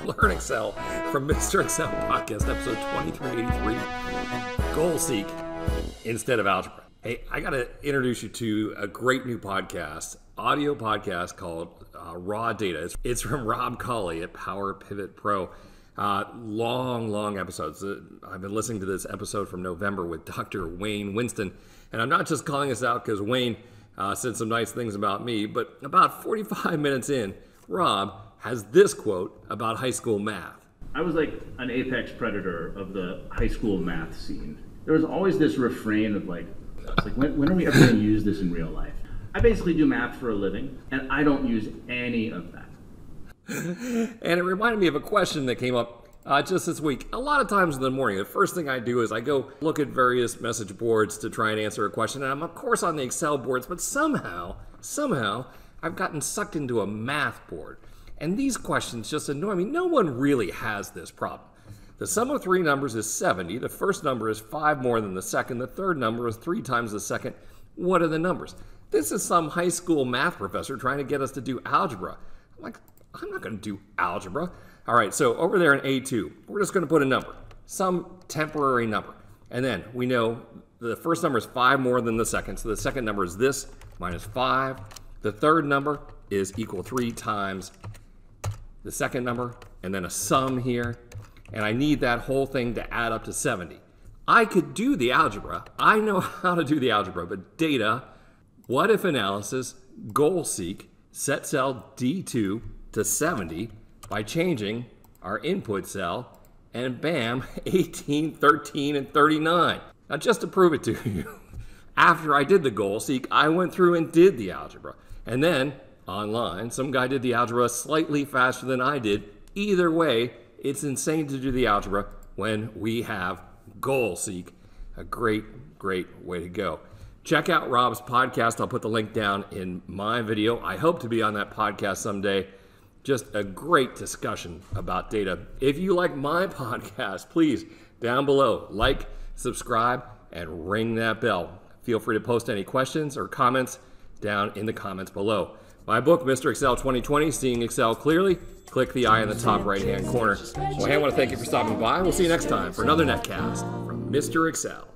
Learn Excel from Mr. Excel Podcast, episode 2383 Goal Seek instead of algebra. Hey, I got to introduce you to a great new podcast, audio podcast called uh, Raw Data. It's, it's from Rob Collie at Power Pivot Pro. Uh, long, long episodes. Uh, I've been listening to this episode from November with Dr. Wayne Winston. And I'm not just calling this out because Wayne uh, said some nice things about me, but about 45 minutes in, Rob has this quote about high school math. I was like an apex predator of the high school math scene. There was always this refrain of like, like when, when are we ever going to use this in real life? I basically do math for a living, and I don't use any of that. and it reminded me of a question that came up uh, just this week. A lot of times in the morning, the first thing I do is I go look at various message boards to try and answer a question. And I'm, of course, on the Excel boards, but somehow, somehow, I've gotten sucked into a math board. And these questions just annoy me. No one really has this problem. The sum of three numbers is 70. The first number is five more than the second. The third number is three times the second. What are the numbers? This is some high school math professor trying to get us to do algebra. I'm like, I'm not going to do algebra. All right, so over there in A2, we're just going to put a number, some temporary number. And then we know the first number is 5 more than the second, so the second number is this minus 5. The third number is equal 3 times the second number, and then a sum here. And I need that whole thing to add up to 70. I could do the algebra. I know how to do the algebra, but data, what if analysis, goal seek, set cell D2 to 70 by changing our input cell, and bam, 18, 13, and 39. Now, just to prove it to you, after I did the goal seek, I went through and did the algebra. And then online, some guy did the algebra slightly faster than I did. Either way, it's insane to do the algebra when we have goal seek. A great, great way to go. Check out Rob's podcast. I'll put the link down in my video. I hope to be on that podcast someday. Just a great discussion about data. If you like my podcast, please down below like, subscribe, and ring that bell. Feel free to post any questions or comments down in the comments below. My book, Mr. Excel 2020, Seeing Excel Clearly, click the eye in the top right hand corner. Well, hey, I want to thank you for stopping by. We'll see you next time for another netcast from Mr. Excel.